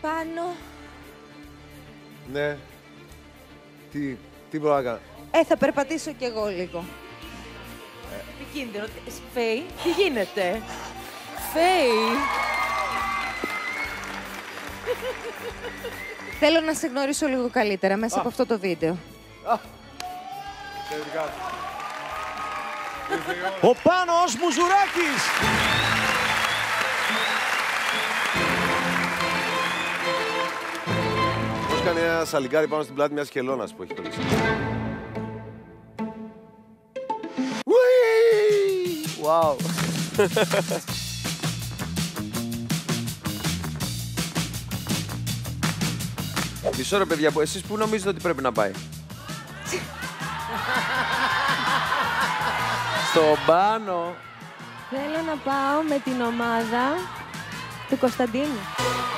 Πάνω. Ναι. Τι, τι μπορώ να κάνω; Ε, θα περπατήσω κι εγώ λίγο. Επικίνδυνο. Φέη, τι γίνεται; Φέη. Θέλω να σε γνωρίσω λίγο καλύτερα μέσα από αυτό το βίντεο. Εξαιρετικά. Ο Πάνος Μουζουράκης. Πώς κάνει ένα σαλιγκάρι πάνω στην πλάτη μιας χελώνας που έχει κολλήσει. Ουί! Wow. Μισό ρε παιδιά, που- εσείς πού νομίζετε ότι πρέπει να πάει; Στον πάνω. Θέλω να πάω με την ομάδα του Κωνσταντίνου.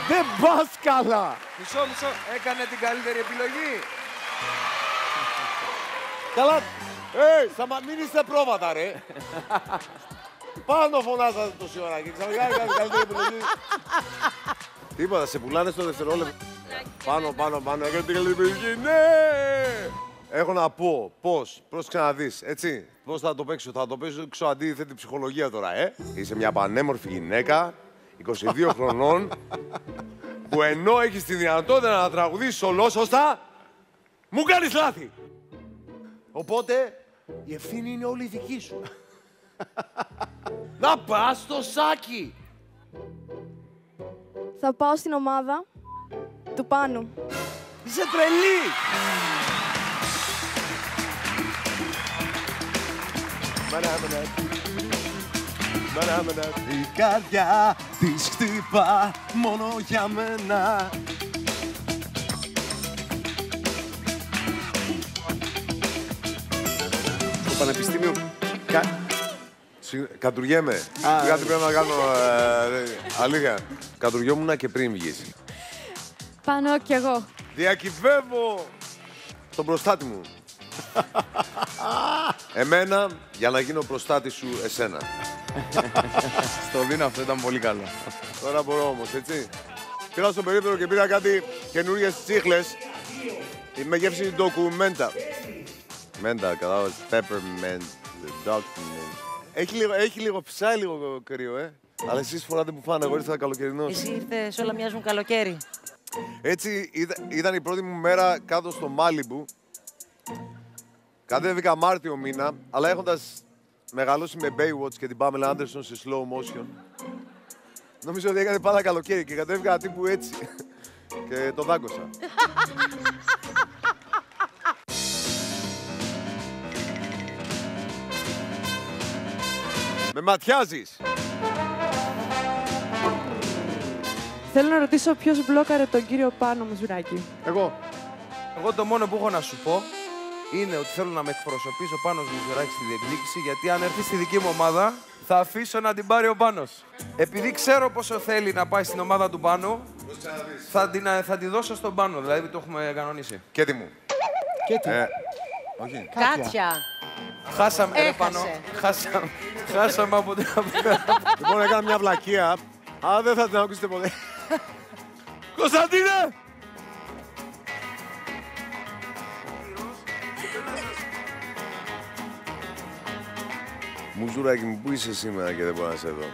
Δεν πας καλά. Μισό, μισό. Έκανε την καλύτερη επιλογή. Καλά. Ε, σταμα... μην είστε πρόβατα, ρε. Πάνω φωνάζατε τόση ώρα και ξαφνικά έκανε καλύτερη επιλογή. Τίποτα, σε πουλάνε στο δευτερόλεπτο. πάνω, πάνω, πάνω, έκανε την καλύτερη επιλογή. Ναι! Έχω να πω πώς, πρόσεξε να δει, έτσι. Πώς θα το παίξω, θα το παίξω αντίθετη ψυχολογία τώρα, ε. Είσαι μια πανέμορφη γυναίκα, 22 χρονών, που ενώ έχεις τη δυνατότητα να τραγουδήσεις ολόσωστα, μου κάνεις λάθη. Οπότε η ευθύνη είναι όλη δική σου. να πας στο σάκι. Θα πάω στην ομάδα του Πάνου. Είσαι τρελή. Η καρδιά της χτυπά μόνο για μένα. Στο πανεπιστήμιο. Κα... Συγ- Κατουργέμαι. Κάτι πρέπει να κάνω. ε, αλήθεια. Κατουργιόμουν και πριν βγεις. Πάνω κι εγώ. Διακυβεύω τον προστάτη μου. Εμένα, για να γίνω προστάτη σου, εσένα. Στο δίνω αυτό ήταν πολύ καλό. Τώρα μπορώ όμως, έτσι. Πήγα στο περίπτερο και πήρα κάτι καινούριε τσίχλες. Με γεύση ντοκουμέντα. Μέντα, κατάλαβες. Peppermint, document. Έχει λίγο, έχει λίγο ψάει λίγο κρύο, ε. Αλλά εσείς φοράτε που φάνε, εγώ ήρθα καλοκαιρινός. Εσύ ήρθες, όλα μοιάζουν καλοκαίρι. Έτσι ήταν, ήταν η πρώτη μου μέρα κάτω στο Μάλιμπου. Κατέβηκα Μάρτιο μήνα, αλλά έχοντας μεγαλώσει με Baywatch και την Pamela Anderson σε slow motion, νομίζω ότι έκανε πάντα καλοκαίρι και κατέβηκα τύπου έτσι. και το δάγκωσα. με ματιάζεις. Θέλω να ρωτήσω ποιος μπλόκαρε τον κύριο Πάνο Μουζουράκη. Εγώ. Εγώ το μόνο που έχω να σου πω είναι ότι θέλω να με εκπροσωπήσω πάνω στο Μουζουράκη στη διεκδίκηση γιατί αν έρθει στη δική μου ομάδα θα αφήσω να την πάρει ο Πάνος. Επειδή ξέρω πόσο θέλει να πάει στην ομάδα του Πάνου, θα την, θα τη δώσω στον Πάνο, δηλαδή το έχουμε κανονίσει. Και τι μου. Και τι. Ε, όχι. Κάτια. Χάσαμε, ρε Έχασε. Πάνο. Χάσαμε, χάσαμε από την Λοιπόν, έκανα μια βλακεία, αλλά δεν θα την ακούσετε ποτέ. Κωνσταντίνε! Μουζουράκι μου, πού είσαι σήμερα και δεν μπορώ να σε δω;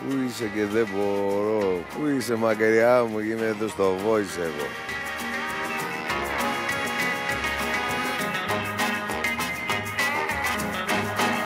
Πού είσαι και δεν μπορώ; Πού είσαι μακριά μου και είμαι εδώ στο voice εγώ.